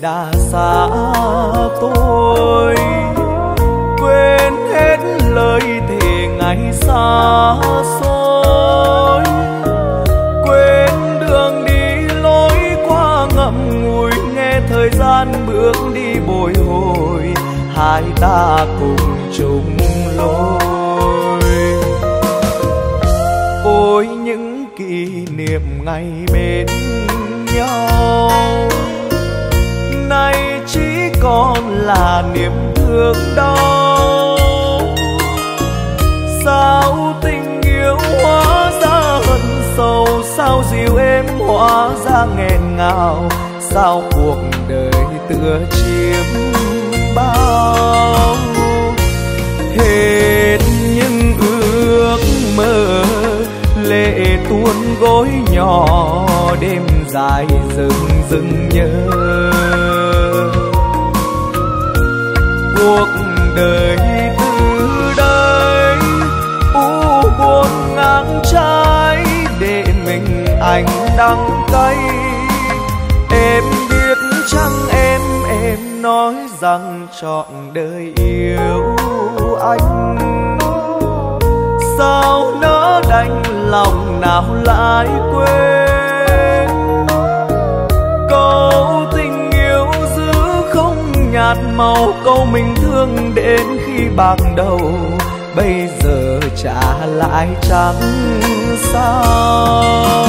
đã xa tôi. Quên hết lời thề ngày xa xôi. Quên đường đi lối qua ngậm ngùi, nghe thời gian bước đi bồi hồi. Hai ta cùng chung lối. Ôi những kỷ niệm ngày bên là niềm thương đau. Sao tình yêu hóa ra hận sâu, sao dịu êm hóa ra nghẹn ngào, sao cuộc đời tựa chiếm bao. Hết những ước mơ, lệ tuôn gối nhỏ, đêm dài rừng rừng nhớ cuộc đời từ đây. U buồn ngang trái để mình anh đắng cay. Em biết chăng em em nói rằng trọn đời yêu anh. Sao nỡ đành lòng nào lại quên? Nhạt màu câu mình thương đến khi bạc đầu. Bây giờ trả lại chẳng sao.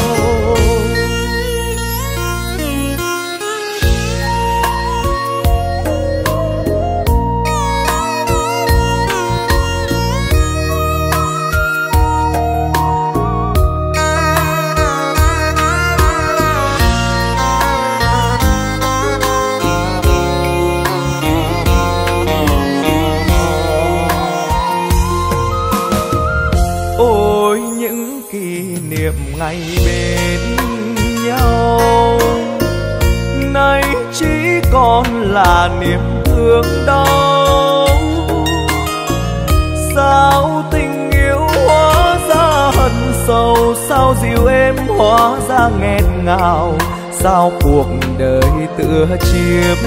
Ngày bên nhau. Nay chỉ còn là niềm thương đau. Sao tình yêu hóa ra hận sâu sao dịu êm hóa ra nghẹn ngào. Sao cuộc đời tựa chiếm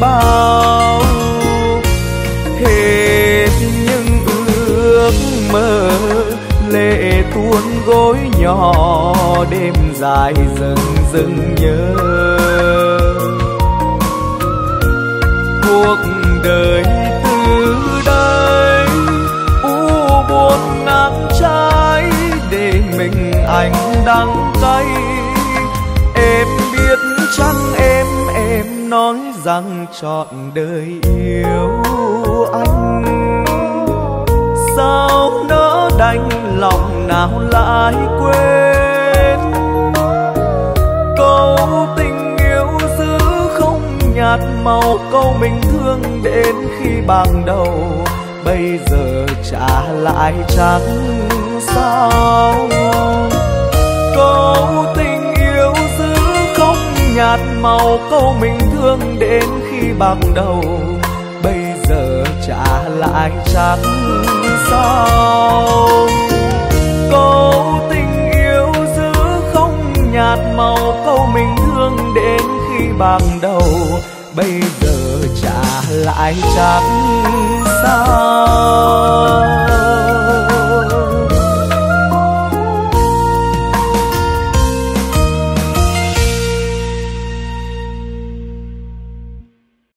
bao. Hết những ước mơ lệ gối nhỏ đêm dài dừng dừng nhớ. Cuộc đời từ đây u buồn ngang trái để mình anh đắng cay. Em biết chăng em em nói rằng trọn đời yêu anh. Sao nỡ đánh lòng nào lại quên. Câu tình yêu giữ không nhạt màu, câu mình thương đến khi ban đầu. Bây giờ trả lại chẳng sao. Câu tình yêu giữ không nhạt màu, câu mình thương đến khi ban đầu. Bây giờ trả lại chẳng sao? Câu tình yêu giữ không nhạt màu câu mình thương đến khi bạc đầu. Bây giờ trả lại chẳng sao?